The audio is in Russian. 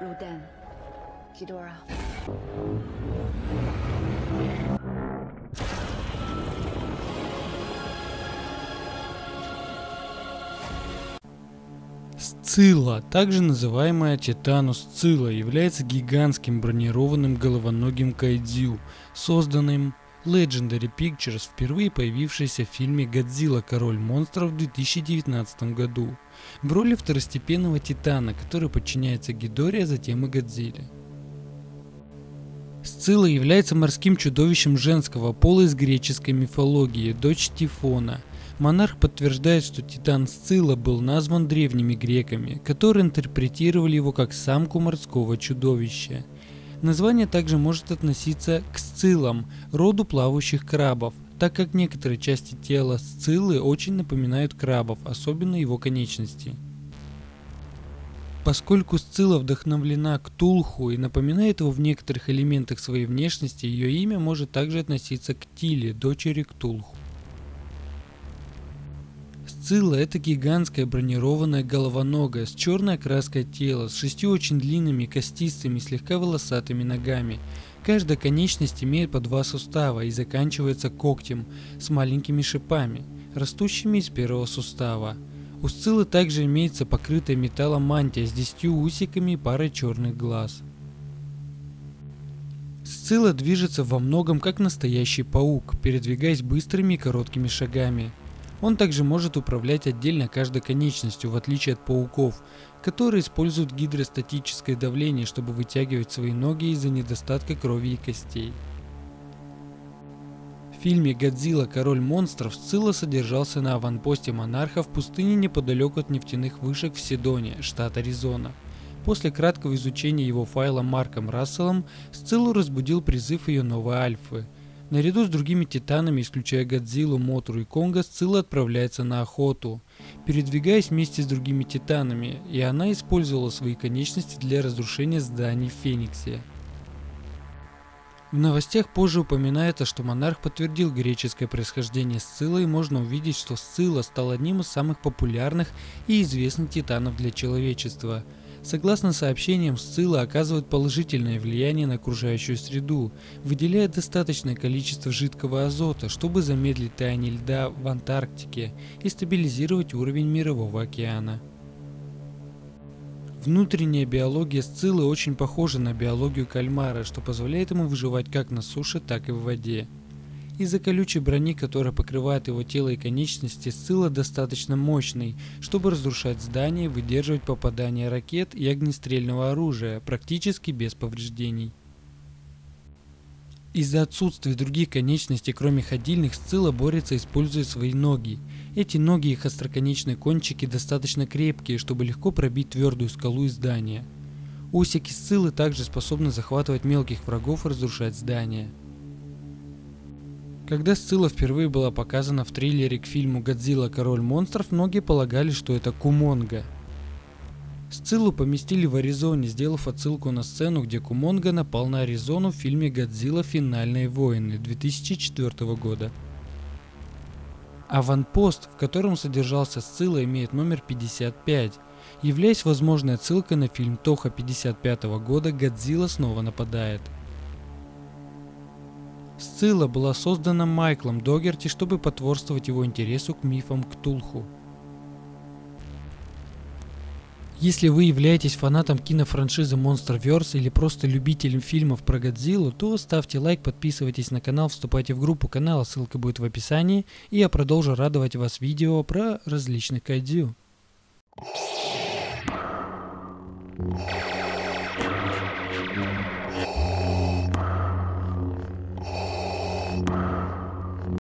Rodan. Ghidorah. Сцилла, также называемая Титанус Сцилла, является гигантским бронированным головоногим кайдзю, созданным Legendary Pictures, впервые появившийся в фильме «Годзилла. Король монстров» в 2019 году, в роли второстепенного Титана, который подчиняется Гидоре, а затем и Годзилле. Сцилла является морским чудовищем женского пола из греческой мифологии, дочь Тифона. Монарх подтверждает, что Титан Сцилла был назван древними греками, которые интерпретировали его как самку морского чудовища. Название также может относиться к сциллам, роду плавающих крабов, так как некоторые части тела сциллы очень напоминают крабов, особенно его конечности. Поскольку Сцилла вдохновлена Ктулху и напоминает его в некоторых элементах своей внешности, ее имя может также относиться к Тиле, дочери Ктулху. Сцилла – это гигантская бронированная головоногая с черной окраской тела, с шестью очень длинными, костистыми, слегка волосатыми ногами. Каждая конечность имеет по два сустава и заканчивается когтем с маленькими шипами, растущими из первого сустава. У Сциллы также имеется покрытая металлом мантия с десятью усиками и парой черных глаз. Сцилла движется во многом как настоящий паук, передвигаясь быстрыми и короткими шагами. Он также может управлять отдельно каждой конечностью, в отличие от пауков, которые используют гидростатическое давление, чтобы вытягивать свои ноги из-за недостатка крови и костей. В фильме «Годзилла. Король монстров» Сцилла содержался на аванпосте монарха в пустыне неподалеку от нефтяных вышек в Седоне, штат Аризона. После краткого изучения его файла Марком Расселом, Сциллу разбудил призыв ее новой альфы. Наряду с другими титанами, исключая Годзиллу, Мотру и Конга, Сцилла отправляется на охоту, передвигаясь вместе с другими титанами, и она использовала свои конечности для разрушения зданий в Фениксе. В новостях позже упоминается, что монарх подтвердил греческое происхождение Сциллы и можно увидеть, что Сцилла стал одним из самых популярных и известных титанов для человечества. Согласно сообщениям, Сцилла оказывает положительное влияние на окружающую среду, выделяя достаточное количество жидкого азота, чтобы замедлить таяние льда в Антарктике и стабилизировать уровень мирового океана. Внутренняя биология сциллы очень похожа на биологию кальмара, что позволяет ему выживать как на суше, так и в воде. Из-за колючей брони, которая покрывает его тело и конечности, сцилла достаточно мощный, чтобы разрушать здания и выдерживать попадание ракет и огнестрельного оружия практически без повреждений. Из-за отсутствия других конечностей, кроме ходильных, сцилла борется, используя свои ноги. Эти ноги и их остроконечные кончики достаточно крепкие, чтобы легко пробить твердую скалу и здание. Усики сциллы также способны захватывать мелких врагов и разрушать здания. Когда Сцилла впервые была показана в трейлере к фильму «Годзилла. Король монстров», многие полагали, что это Кумонга. Сциллу поместили в Аризоне, сделав отсылку на сцену, где Кумонга напал на Аризону в фильме «Годзилла. Финальные войны» 2004 года. Аванпост, в котором содержался Сцилла, имеет номер 55, являясь возможной отсылкой на фильм Тоха 55 года «Годзилла снова нападает». Сцилла была создана Майклом Догерти, чтобы потворствовать его интересу к мифам Ктулху. Если вы являетесь фанатом кинофраншизы Monsterverse или просто любителем фильмов про Годзиллу, то ставьте лайк, подписывайтесь на канал, вступайте в группу канала, ссылка будет в описании, и я продолжу радовать вас видео про различных кайдзю. you